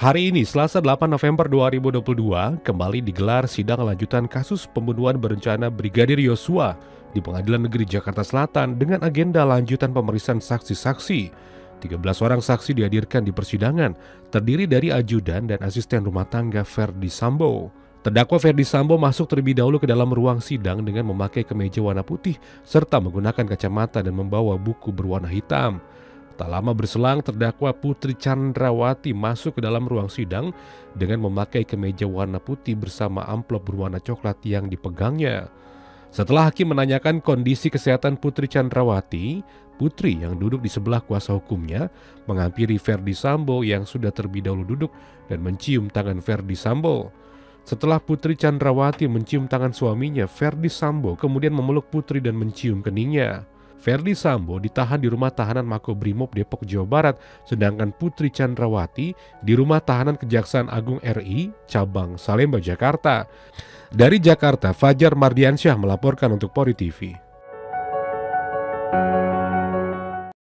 Hari ini, Selasa 8 November 2022, kembali digelar sidang lanjutan kasus pembunuhan berencana Brigadir Yosua di Pengadilan Negeri Jakarta Selatan dengan agenda lanjutan pemeriksaan saksi-saksi. 13 orang saksi dihadirkan di persidangan, terdiri dari ajudan dan asisten rumah tangga Ferdi Sambo. Terdakwa Ferdi Sambo masuk terlebih dahulu ke dalam ruang sidang dengan memakai kemeja warna putih serta menggunakan kacamata dan membawa buku berwarna hitam. Tak lama berselang, terdakwa Putri Chandrawati masuk ke dalam ruang sidang dengan memakai kemeja warna putih bersama amplop berwarna coklat yang dipegangnya. Setelah hakim menanyakan kondisi kesehatan Putri Chandrawati, Putri yang duduk di sebelah kuasa hukumnya menghampiri Ferdi Sambo yang sudah terlebih dahulu duduk dan mencium tangan Ferdi Sambo. Setelah Putri Chandrawati mencium tangan suaminya, Ferdi Sambo kemudian memeluk Putri dan mencium keningnya. Ferdi Sambo ditahan di rumah tahanan Makobrimob Depok, Jawa Barat, sedangkan Putri Chandrawati di rumah tahanan Kejaksaan Agung RI, cabang Salemba, Jakarta. Dari Jakarta, Fajar Mardiansyah melaporkan untuk Pori TV.